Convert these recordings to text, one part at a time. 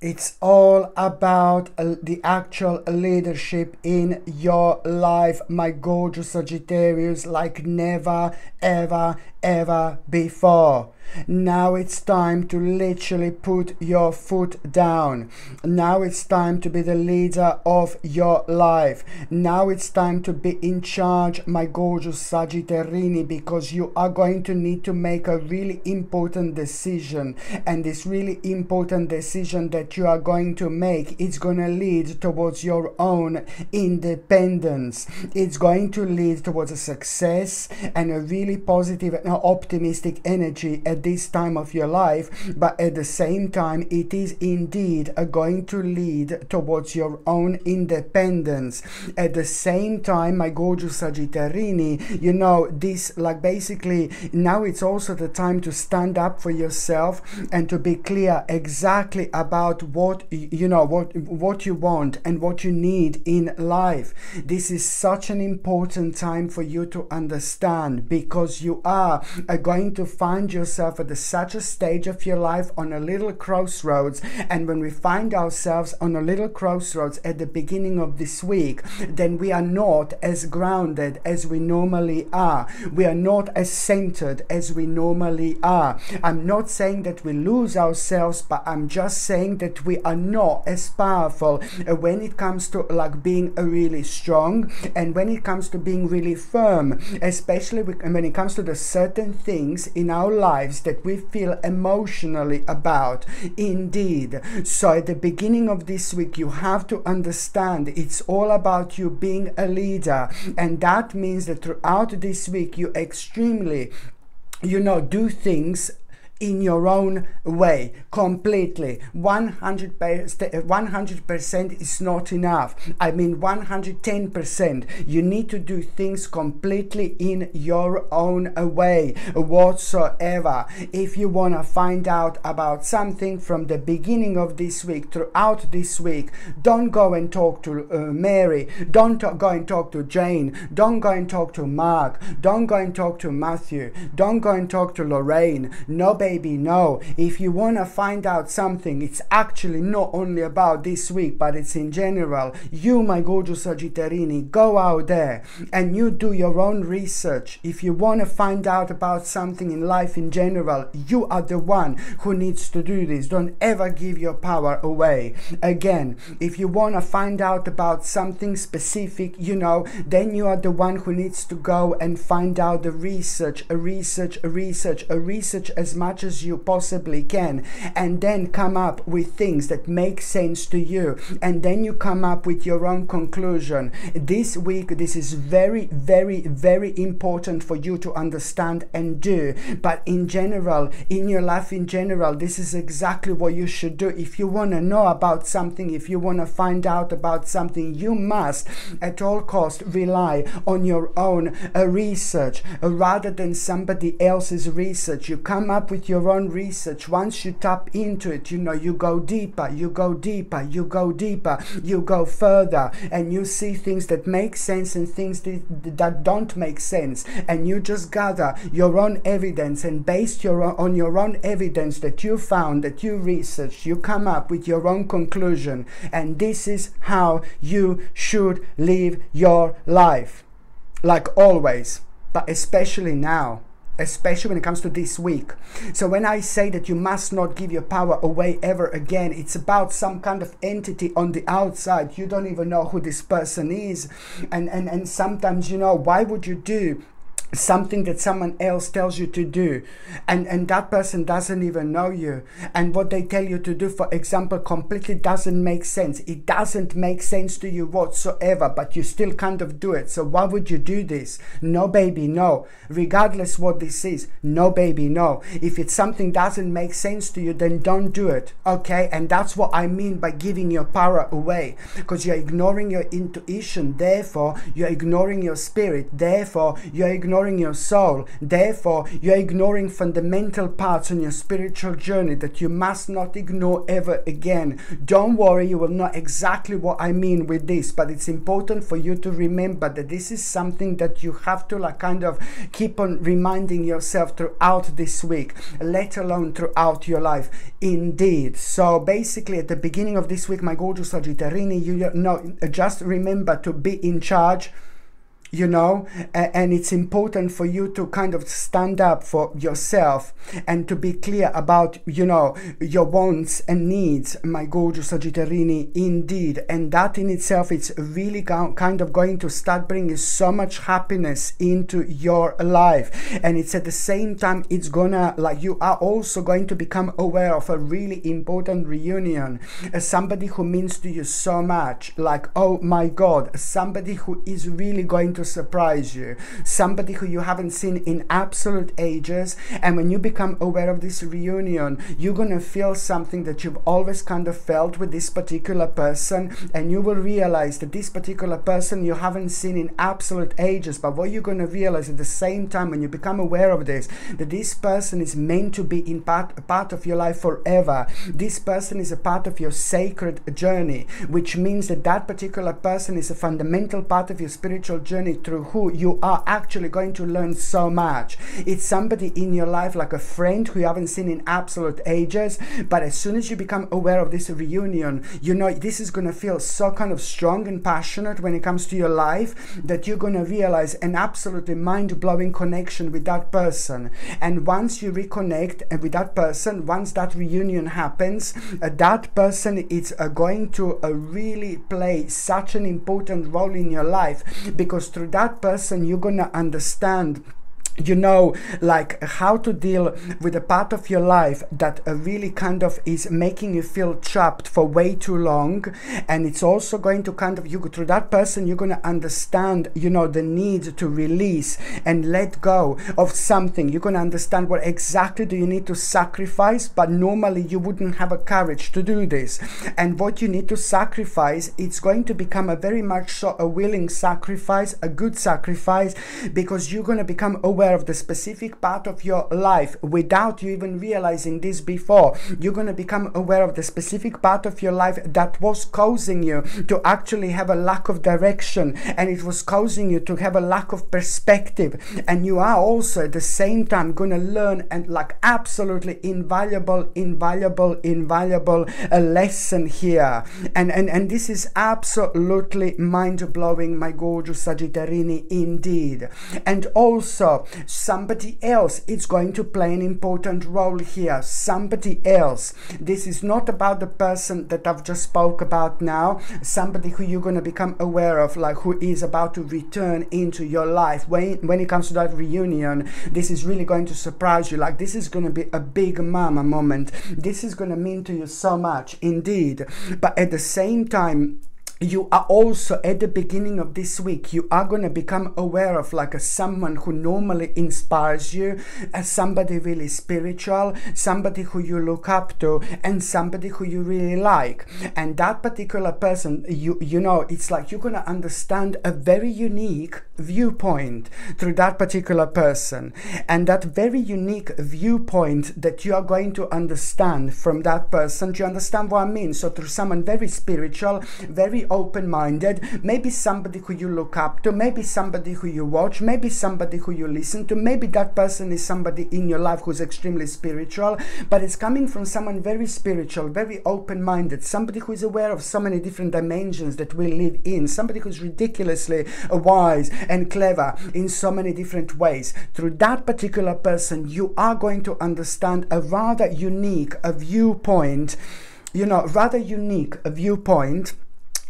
It's all about uh, the actual leadership in your life, my gorgeous Sagittarius, like never, ever, ever before. Now it's time to literally put your foot down. Now it's time to be the leader of your life. Now it's time to be in charge, my gorgeous Sagittarini, because you are going to need to make a really important decision. And this really important decision that you are going to make, it's going to lead towards your own independence. It's going to lead towards a success and a really positive and optimistic energy at this time of your life, but at the same time, it is indeed uh, going to lead towards your own independence. At the same time, my gorgeous Sagittarini, you know, this like basically now it's also the time to stand up for yourself and to be clear exactly about what you know what what you want and what you need in life. This is such an important time for you to understand because you are going to find yourself at such a stage of your life on a little crossroads. And when we find ourselves on a little crossroads at the beginning of this week, then we are not as grounded as we normally are. We are not as centered as we normally are. I'm not saying that we lose ourselves, but I'm just saying that we are not as powerful when it comes to like being really strong and when it comes to being really firm, especially when it comes to the certain things in our lives that we feel emotionally about. Indeed. So at the beginning of this week, you have to understand it's all about you being a leader. And that means that throughout this week, you extremely you know do things in your own way completely. 100 100% is not enough. I mean 110% you need to do things completely in your own way whatsoever. If you want to find out about something from the beginning of this week throughout this week don't go and talk to uh, mary. Don't go and talk to jane. Don't go and talk to mark. Don't go and talk to matthew. Don't go and talk to lorraine. Nobody baby no if you want to find out something it's actually not only about this week but it's in general. You my gorgeous sagittarini go out there and you do your own research. If you want to find out about something in life in general you are the one who needs to do this. Don't ever give your power away. Again if you want to find out about something specific you know then you are the one who needs to go and find out the research a research a research a research as much as you possibly can and then come up with things that make sense to you and then you come up with your own conclusion. This week this is very very very important for you to understand and do. But in general in your life in general this is exactly what you should do. If you want to know about something if you want to find out about something you must at all cost rely on your own uh, research. Uh, rather than somebody else's research you come up with your own research, once you tap into it, you know, you go deeper, you go deeper, you go deeper, you go further, and you see things that make sense and things that, don't make sense. And you just gather your own evidence and based your on your own evidence that you found, that you researched, you come up with your own conclusion. And this is how you should live your life. Like always, but especially now especially when it comes to this week. So when I say that you must not give your power away ever again, it's about some kind of entity on the outside. You don't even know who this person is. And and, and sometimes, you know, why would you do something that someone else tells you to do. And and that person doesn't even know you. And what they tell you to do for example completely doesn't make sense. It doesn't make sense to you whatsoever but you still kind of do it. So why would you do this? No baby no. Regardless what this is no baby no. If it's something doesn't make sense to you then don't do it okay? And that's what i mean by giving your power away because you're ignoring your intuition. Therefore you're ignoring your spirit. Therefore you're ignoring ignoring your soul. Therefore, you're ignoring fundamental parts on your spiritual journey that you must not ignore ever again. Don't worry, you will know exactly what I mean with this, but it's important for you to remember that this is something that you have to like kind of keep on reminding yourself throughout this week, let alone throughout your life. Indeed. So basically, at the beginning of this week, my gorgeous Sagittarini, you know, just remember to be in charge you know and it's important for you to kind of stand up for yourself and to be clear about you know your wants and needs my gorgeous sagittarini indeed. And that in itself it's really kind of going to start bringing so much happiness into your life. And it's at the same time it's gonna like you are also going to become aware of a really important reunion. As somebody who means to you so much like oh my god somebody who is really going to to surprise you, somebody who you haven't seen in absolute ages. And when you become aware of this reunion, you're going to feel something that you've always kind of felt with this particular person. And you will realize that this particular person you haven't seen in absolute ages. But what you're going to realize at the same time when you become aware of this, that this person is meant to be in part, a part of your life forever. This person is a part of your sacred journey, which means that that particular person is a fundamental part of your spiritual journey journey through who you are actually going to learn so much. It's somebody in your life like a friend who you haven't seen in absolute ages, but as soon as you become aware of this reunion, you know this is going to feel so kind of strong and passionate when it comes to your life that you're going to realize an absolutely mind-blowing connection with that person. And once you reconnect with that person, once that reunion happens, uh, that person is uh, going to uh, really play such an important role in your life because through that person you're gonna understand you know like how to deal with a part of your life that uh, really kind of is making you feel trapped for way too long. And it's also going to kind of you go through that person you're going to understand you know the need to release and let go of something. You're going to understand what exactly do you need to sacrifice but normally you wouldn't have a courage to do this. And what you need to sacrifice it's going to become a very much so a willing sacrifice a good sacrifice because you're going to become aware aware of the specific part of your life without you even realizing this before. You're going to become aware of the specific part of your life that was causing you to actually have a lack of direction and it was causing you to have a lack of perspective. And you are also at the same time going to learn and like absolutely invaluable, invaluable, invaluable a lesson here. And, and, and this is absolutely mind blowing, my gorgeous Sagittarini, indeed. And also, somebody else is going to play an important role here. Somebody else. This is not about the person that i've just spoke about now. Somebody who you're going to become aware of like who is about to return into your life. When when it comes to that reunion this is really going to surprise you. Like this is going to be a big mama moment. This is going to mean to you so much indeed. But at the same time you are also at the beginning of this week you are going to become aware of like a someone who normally inspires you as somebody really spiritual somebody who you look up to and somebody who you really like. And that particular person you you know it's like you're going to understand a very unique viewpoint through that particular person. And that very unique viewpoint that you are going to understand from that person do you understand what i mean? So through someone very spiritual very open minded, maybe somebody who you look up to, maybe somebody who you watch, maybe somebody who you listen to, maybe that person is somebody in your life who's extremely spiritual, but it's coming from someone very spiritual, very open minded, somebody who is aware of so many different dimensions that we live in, somebody who's ridiculously wise and clever in so many different ways. Through that particular person, you are going to understand a rather unique a viewpoint you know rather unique a viewpoint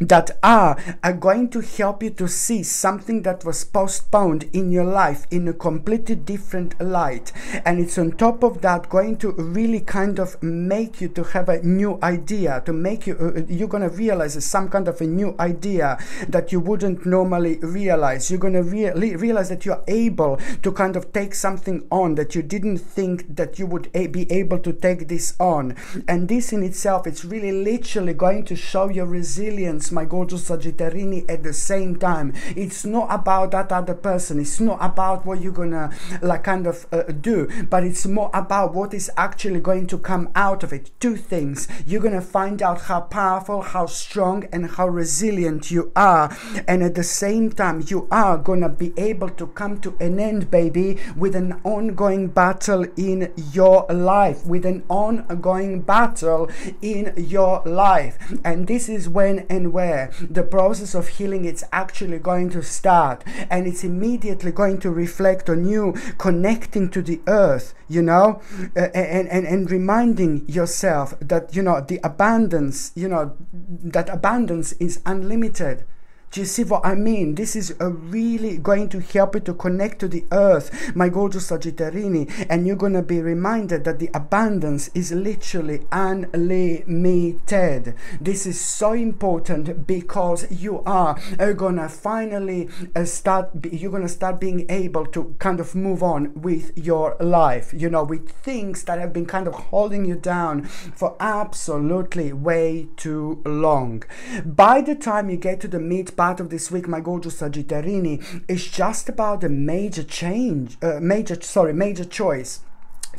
that are, are going to help you to see something that was postponed in your life in a completely different light. And it's on top of that going to really kind of make you to have a new idea to make you uh, you're going to realize some kind of a new idea that you wouldn't normally realize. You're going to rea realize that you're able to kind of take something on that you didn't think that you would be able to take this on. And this in itself it's really literally going to show your resilience my gorgeous Sagittarini, at the same time. It's not about that other person. It's not about what you're gonna like kind of uh, do, but it's more about what is actually going to come out of it. Two things. You're gonna find out how powerful, how strong, and how resilient you are, and at the same time, you are gonna be able to come to an end, baby, with an ongoing battle in your life, with an ongoing battle in your life. And this is when and where the process of healing it's actually going to start and it's immediately going to reflect on you connecting to the earth, you know, uh, and, and, and reminding yourself that, you know, the abundance, you know, that abundance is unlimited. Do you see what I mean? This is really going to help you to connect to the earth, my gorgeous Sagittarini, and you're going to be reminded that the abundance is literally unlimited. This is so important because you are, are going to finally uh, start, you're going to start being able to kind of move on with your life, you know, with things that have been kind of holding you down for absolutely way too long. By the time you get to the mid part of this week, my gorgeous Sagittarini, is just about a major change, uh, major, sorry, major choice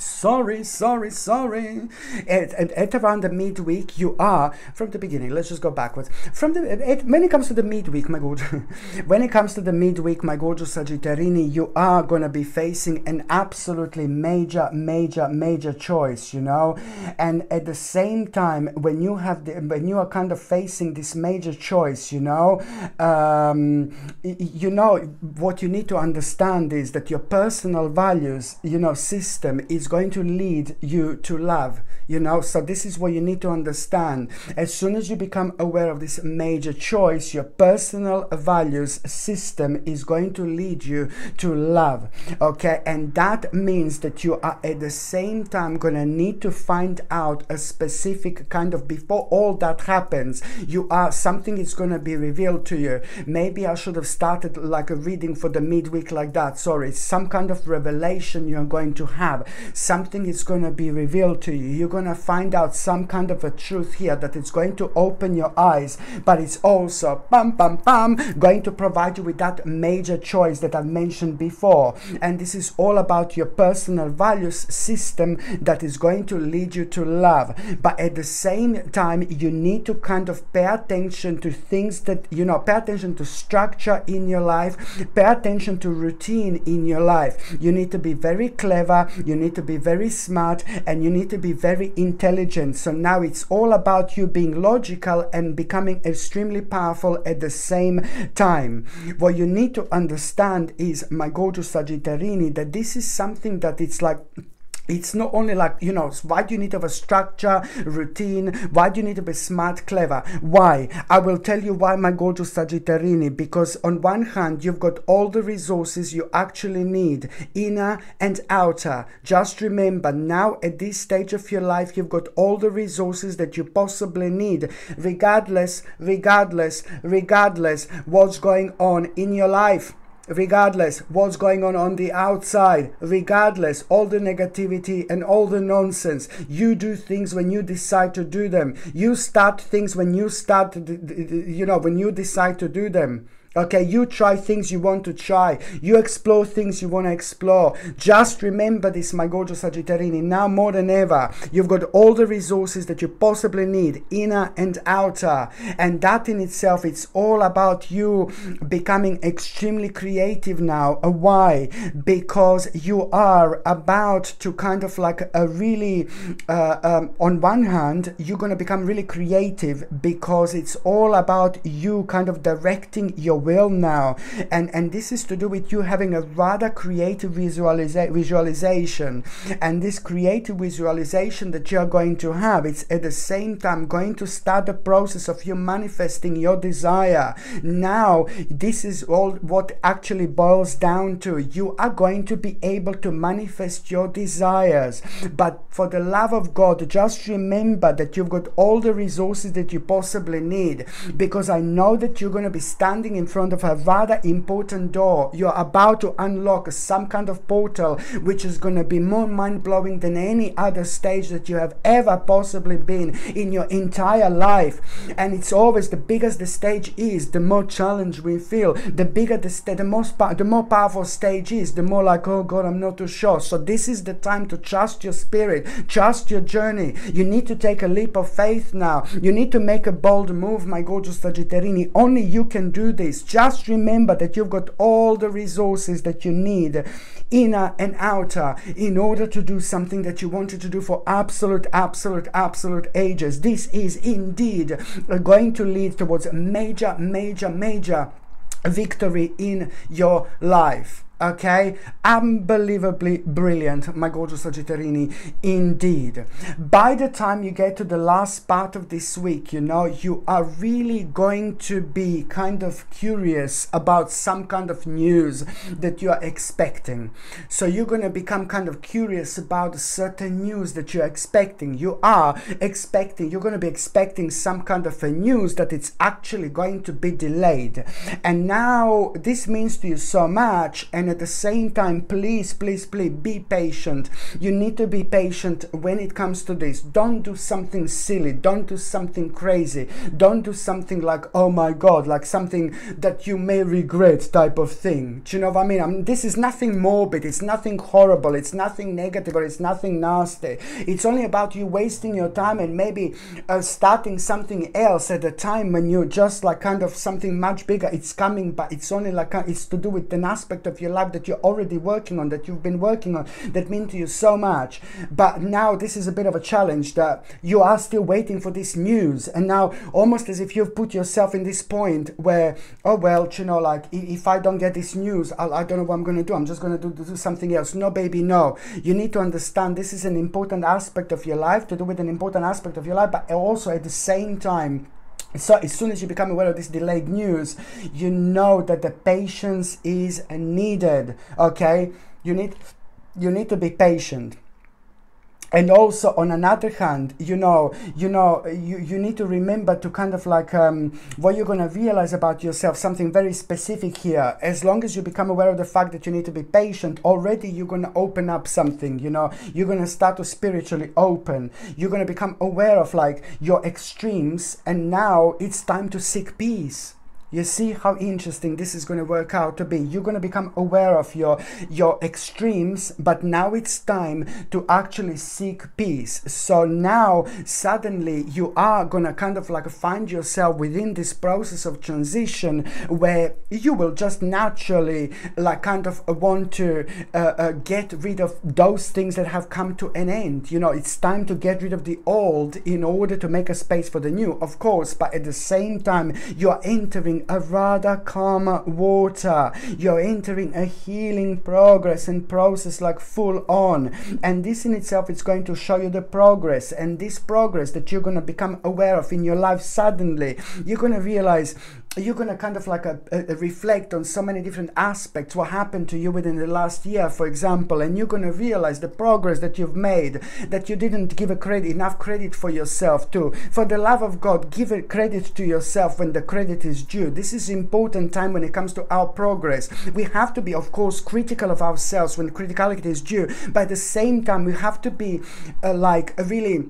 sorry, sorry, sorry. At, at, at, around the midweek, you are from the beginning. Let's just go backwards. From the when it comes to the midweek, my gorgeous, when it comes to the midweek, my gorgeous Sagittarini, you are gonna be facing an absolutely major, major, major choice. You know, and at the same time, when you have the, when you are kind of facing this major choice, you know, um, you know what you need to understand is that your personal values, you know, system is going to lead you to love you know? So this is what you need to understand. As soon as you become aware of this major choice your personal values system is going to lead you to love okay? And that means that you are at the same time going to need to find out a specific kind of before all that happens you are something is going to be revealed to you. Maybe i should have started like a reading for the midweek like that. Sorry some kind of revelation you're going to have something is going to be revealed to you. You're going to find out some kind of a truth here that it's going to open your eyes, but it's also, bam, bam, bam, going to provide you with that major choice that I've mentioned before. And this is all about your personal values system that is going to lead you to love. But at the same time, you need to kind of pay attention to things that, you know, pay attention to structure in your life, pay attention to routine in your life. You need to be very clever. You need to be very smart and you need to be very intelligent. So now it's all about you being logical and becoming extremely powerful at the same time. What you need to understand is, my gorgeous Sagittarini, that this is something that it's like it's not only like you know why do you need to have a structure routine? Why do you need to be smart clever? Why? I will tell you why my gorgeous sagittarini because on one hand you've got all the resources you actually need inner and outer. Just remember now at this stage of your life you've got all the resources that you possibly need. Regardless regardless regardless what's going on in your life regardless what's going on on the outside, regardless all the negativity and all the nonsense. You do things when you decide to do them. You start things when you start, you know, when you decide to do them. Okay, you try things you want to try. You explore things you want to explore. Just remember this, my gorgeous Sagittarini. Now more than ever, you've got all the resources that you possibly need, inner and outer. And that in itself, it's all about you becoming extremely creative now. Why? Because you are about to kind of like a really, uh, um, on one hand, you're going to become really creative because it's all about you kind of directing your will now. And and this is to do with you having a rather creative visualiza- visualization. And this creative visualization that you're going to have it's at the same time going to start the process of you manifesting your desire. Now this is all what actually boils down to. You are going to be able to manifest your desires. But for the love of god just remember that you've got all the resources that you possibly need. Because i know that you're going to be standing in front of a rather important door. You're about to unlock some kind of portal which is going to be more mind blowing than any other stage that you have ever possibly been in your entire life. And it's always the bigger the stage is, the more challenge we feel. The bigger the st- the most the more powerful stage is, the more like, oh God, I'm not too sure. So this is the time to trust your spirit, trust your journey. You need to take a leap of faith now. You need to make a bold move, my gorgeous Sagittarini. Only you can do this. Just remember that you've got all the resources that you need, inner and outer, in order to do something that you wanted to do for absolute, absolute, absolute ages. This is indeed uh, going to lead towards major, major, major victory in your life okay unbelievably brilliant my gorgeous sagittarini indeed. By the time you get to the last part of this week you know you are really going to be kind of curious about some kind of news that you are expecting. So you're going to become kind of curious about certain news that you're expecting. You are expecting you're going to be expecting some kind of a news that it's actually going to be delayed. And now this means to you so much and at the same time, please, please, please be patient. You need to be patient when it comes to this. Don't do something silly. Don't do something crazy. Don't do something like, oh my God, like something that you may regret type of thing. Do you know what I mean? I this is nothing morbid. It's nothing horrible. It's nothing negative or it's nothing nasty. It's only about you wasting your time and maybe uh, starting something else at a time when you're just like kind of something much bigger. It's coming, but it's only like, it's to do with an aspect of your life that you're already working on, that you've been working on, that mean to you so much. But now this is a bit of a challenge that you are still waiting for this news. And now almost as if you've put yourself in this point where, oh, well, you know, like if I don't get this news, I'll, I do not know what I'm going to do. I'm just going to do, do something else. No, baby, no. You need to understand this is an important aspect of your life to do with an important aspect of your life, but also at the same time, so as soon as you become aware of this delayed news, you know that the patience is needed. Okay, you need you need to be patient and also on another hand you know you know you, you need to remember to kind of like um, what you're going to realize about yourself something very specific here. As long as you become aware of the fact that you need to be patient already you're going to open up something you know. You're going to start to spiritually open. You're going to become aware of like your extremes and now it's time to seek peace you see how interesting this is going to work out to be. You're going to become aware of your your extremes, but now it's time to actually seek peace. So now suddenly you are going to kind of like find yourself within this process of transition where you will just naturally like kind of want to uh, uh, get rid of those things that have come to an end. You know, it's time to get rid of the old in order to make a space for the new, of course, but at the same time you are entering a rather calm water. You're entering a healing progress and process like full on. And this in itself is going to show you the progress. And this progress that you're going to become aware of in your life suddenly, you're going to realize you're going to kind of like a, a, reflect on so many different aspects what happened to you within the last year for example and you're going to realize the progress that you've made that you didn't give a credit enough credit for yourself too for the love of god give a credit to yourself when the credit is due. This is important time when it comes to our progress. We have to be of course critical of ourselves when criticality is due. But at the same time we have to be uh, like a really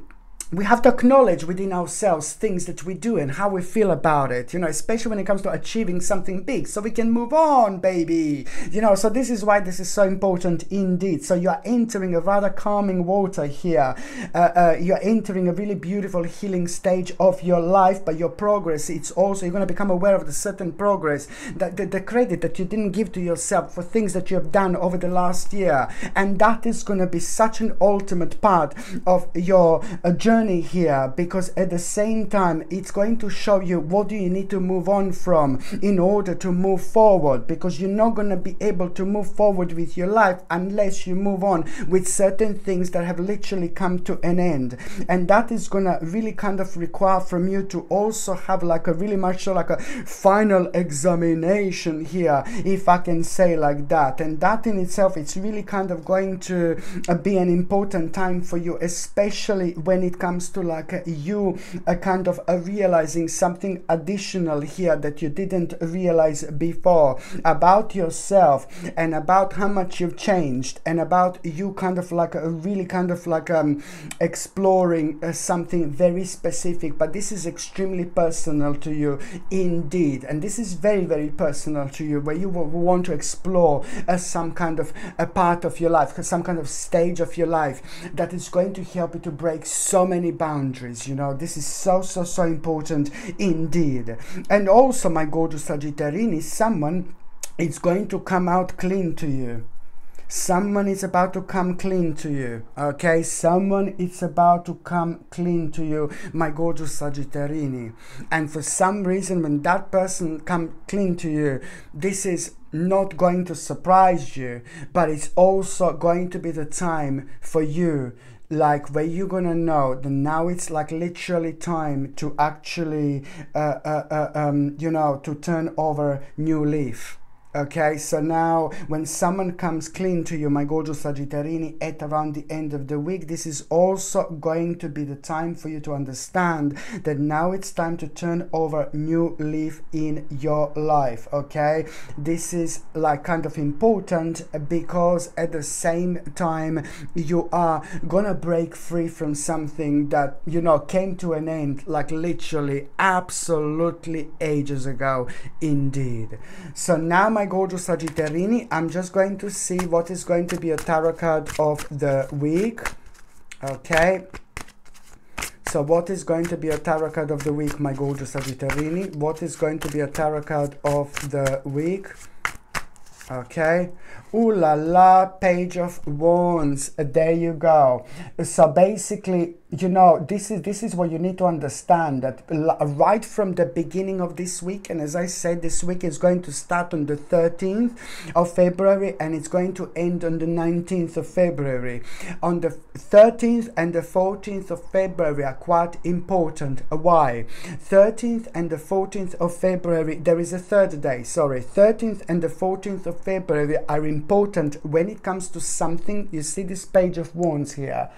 we have to acknowledge within ourselves things that we do and how we feel about it, you know, especially when it comes to achieving something big, so we can move on, baby. You know, so this is why this is so important indeed. So you are entering a rather calming water here. Uh, uh, you're entering a really beautiful healing stage of your life, but your progress, it's also, you're going to become aware of the certain progress, that the, the credit that you didn't give to yourself for things that you have done over the last year. And that is going to be such an ultimate part of your uh, journey journey here because at the same time it's going to show you what do you need to move on from in order to move forward because you're not going to be able to move forward with your life unless you move on with certain things that have literally come to an end. And that is going to really kind of require from you to also have like a really much like a final examination here if I can say like that. And that in itself it's really kind of going to uh, be an important time for you especially when it comes comes to like you a kind of realizing something additional here that you didn't realize before about yourself and about how much you've changed and about you kind of like a really kind of like um exploring uh, something very specific. But this is extremely personal to you indeed. And this is very very personal to you where you want to explore uh, some kind of a part of your life some kind of stage of your life that is going to help you to break so many boundaries you know this is so so so important indeed and also my gorgeous sagittarini someone is going to come out clean to you Someone is about to come clean to you. Okay, someone is about to come clean to you, my gorgeous Sagittarini. And for some reason, when that person come clean to you, this is not going to surprise you, but it's also going to be the time for you like where you're gonna know that now it's like literally time to actually uh, uh, uh, um, you know to turn over new leaf Okay, so now when someone comes clean to you, my gorgeous Sagittarini, at around the end of the week, this is also going to be the time for you to understand that now it's time to turn over new leaf in your life. Okay, this is like kind of important because at the same time you are gonna break free from something that you know came to an end like literally absolutely ages ago, indeed. So now my my gorgeous Sagittarini, I'm just going to see what is going to be a tarot card of the week. Okay. So what is going to be a tarot card of the week, my gorgeous Sagittarini? What is going to be a tarot card of the week? Okay. Ooh la la, page of wands. There you go. So basically, you know this is this is what you need to understand that right from the beginning of this week and as i said this week is going to start on the 13th of february and it's going to end on the 19th of february on the 13th and the 14th of february are quite important why 13th and the 14th of february there is a third day sorry 13th and the 14th of february are important when it comes to something. You see this page of wands here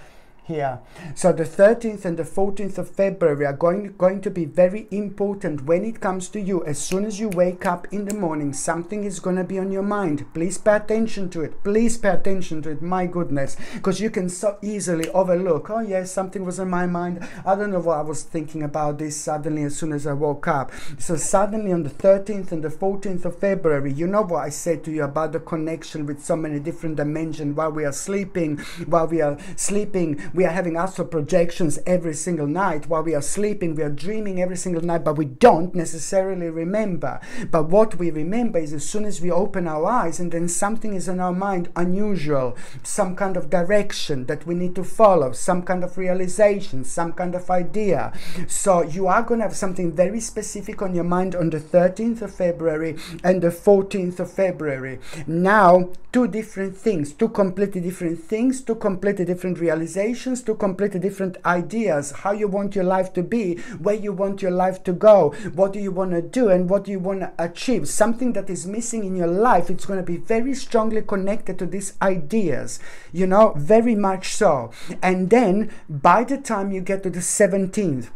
here. So the 13th and the 14th of February are going, going to be very important when it comes to you. As soon as you wake up in the morning, something is going to be on your mind. Please pay attention to it. Please pay attention to it. My goodness. Because you can so easily overlook, oh yes, something was in my mind. I don't know what I was thinking about this suddenly as soon as I woke up. So suddenly on the 13th and the 14th of February, you know what I said to you about the connection with so many different dimensions while we are sleeping, while we are sleeping, we are having astral projections every single night while we are sleeping. We are dreaming every single night, but we don't necessarily remember. But what we remember is as soon as we open our eyes and then something is in our mind unusual, some kind of direction that we need to follow, some kind of realization, some kind of idea. So you are going to have something very specific on your mind on the 13th of February and the 14th of February. Now, two different things, two completely different things, two completely different realizations to completely different ideas, how you want your life to be, where you want your life to go, what do you want to do, and what do you want to achieve. Something that is missing in your life, it's going to be very strongly connected to these ideas, you know, very much so. And then by the time you get to the 17th,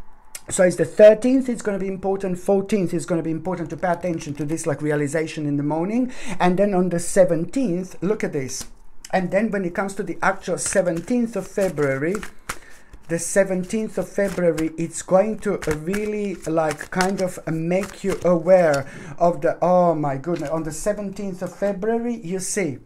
so it's the 13th, it's going to be important. 14th is going to be important to pay attention to this like realization in the morning. And then on the 17th, look at this. And then when it comes to the actual 17th of February, the 17th of February, it's going to really like kind of make you aware of the, oh my goodness, on the 17th of February, you see,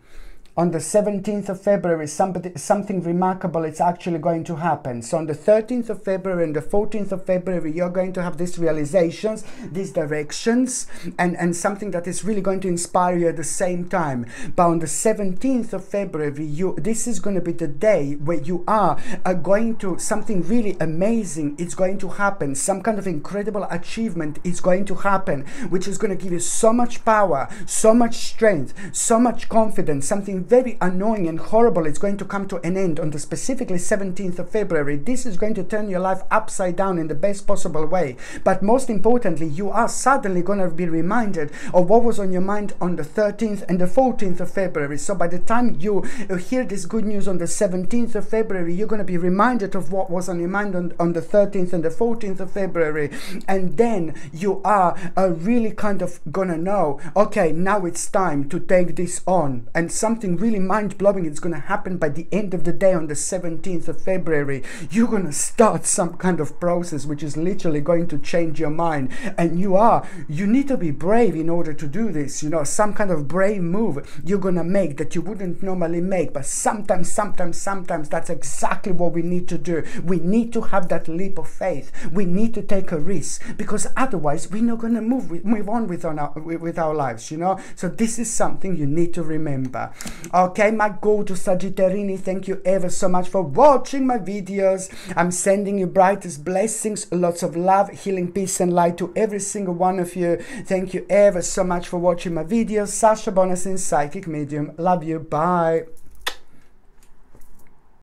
on the 17th of February, somebody, something remarkable is actually going to happen. So on the 13th of February and the 14th of February, you're going to have these realizations, these directions, and, and something that is really going to inspire you at the same time. But on the 17th of February, you this is going to be the day where you are, are going to, something really amazing is going to happen. Some kind of incredible achievement is going to happen, which is going to give you so much power, so much strength, so much confidence, something very annoying and horrible it's going to come to an end on the specifically 17th of February. This is going to turn your life upside down in the best possible way. But most importantly, you are suddenly going to be reminded of what was on your mind on the 13th and the 14th of February. So by the time you hear this good news on the 17th of February, you're going to be reminded of what was on your mind on, on the 13th and the 14th of February. And then you are uh, really kind of going to know, okay, now it's time to take this on. And something really mind blowing is going to happen by the end of the day on the 17th of February. You're going to start some kind of process which is literally going to change your mind. And you are, you need to be brave in order to do this. You know, some kind of brave move you're going to make that you wouldn't normally make. But sometimes, sometimes, sometimes that's exactly what we need to do. We need to have that leap of faith. We need to take a risk because otherwise we're not going to move, move on with our, with our lives, you know. So this is something you need to remember. Okay, my gorgeous Sagittarini, thank you ever so much for watching my videos. I'm sending you brightest blessings, lots of love, healing, peace and light to every single one of you. Thank you ever so much for watching my videos. Sasha Bonasin, Psychic Medium. Love you. Bye.